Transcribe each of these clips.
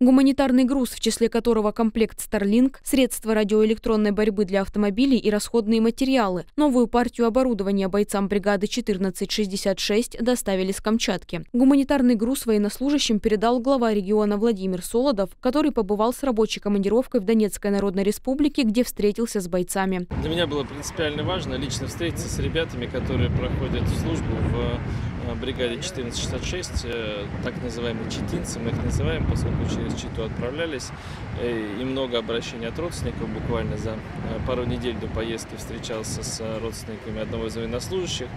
Гуманитарный груз, в числе которого комплект Starlink, средства радиоэлектронной борьбы для автомобилей и расходные материалы. Новую партию оборудования бойцам бригады 1466 доставили с Камчатки. Гуманитарный груз военнослужащим передал глава региона Владимир Солодов, который побывал с рабочей командировкой в Донецкой Народной Республике, где встретился с бойцами. Для меня было принципиально важно лично встретиться с ребятами, которые проходят службу в бригаде 1466, э, так называемые читинцы, мы их называем, поскольку через Читу отправлялись, э, и много обращений от родственников, буквально за пару недель до поездки встречался с родственниками одного из военнослужащих,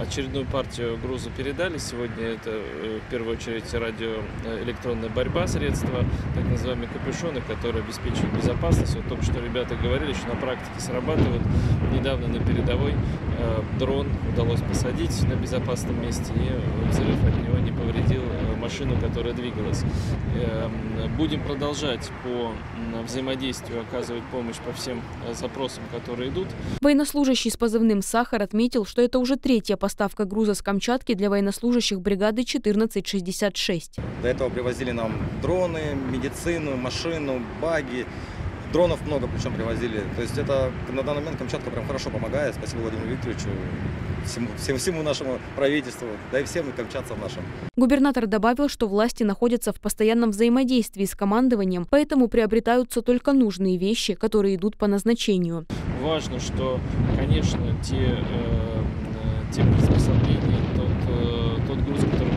очередную партию груза передали, сегодня это в первую очередь радиоэлектронная борьба, средства, так называемые капюшоны, которые обеспечивают безопасность, вот только что ребята говорили, что на практике срабатывают, недавно на передовой дрон удалось посадить на безопасном месте, и взрыв от него не повредил э, машину, которая двигалась. Эм, будем продолжать по взаимодействию оказывать помощь по всем э, запросам, которые идут. Военнослужащий с позывным «Сахар» отметил, что это уже третья поставка груза с Камчатки для военнослужащих бригады 1466. До этого привозили нам дроны, медицину, машину, баги. Дронов много причем привозили. То есть это на данный момент Камчатка прям хорошо помогает. Спасибо Владимиру Викторовичу, всему, всему, всему нашему правительству, да и всем камчатцам нашим. Губернатор добавил, что власти находятся в постоянном взаимодействии с командованием, поэтому приобретаются только нужные вещи, которые идут по назначению. Важно, что, конечно, те, э, те приспособления, тот, э, тот груз, который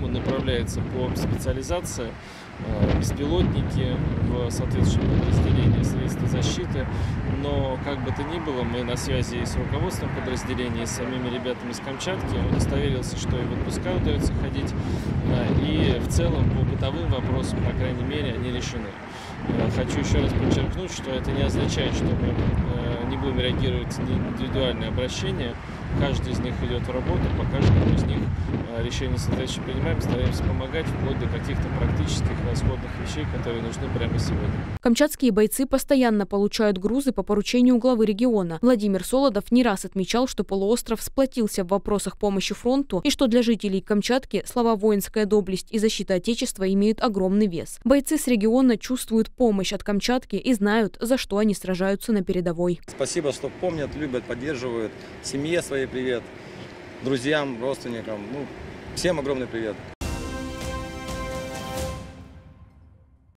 мы передаем, он направляется по специализации Э, беспилотники в соответствующем подразделении средства защиты. Но как бы то ни было, мы на связи с руководством подразделения, и с самими ребятами из Камчатки. Удостоверился, что и в отпуска удается ходить. Э, и в целом по бытовым вопросам, по крайней мере, они решены. Э, хочу еще раз подчеркнуть, что это не означает, что мы не будем реагировать на индивидуальные обращения. Каждый из них идет в работу, по каждому из них решение соответствующее принимаем, стараемся помогать вплоть до каких-то практических расходных вещей, которые нужны прямо сегодня. Камчатские бойцы постоянно получают грузы по поручению главы региона. Владимир Солодов не раз отмечал, что полуостров сплотился в вопросах помощи фронту и что для жителей Камчатки слова «воинская доблесть» и «защита Отечества» имеют огромный вес. Бойцы с региона чувствуют помощь от Камчатки и знают, за что они сражаются на передовой. Спасибо, что помнят, любят, поддерживают. Семье своей привет, друзьям, родственникам. Ну, всем огромный привет.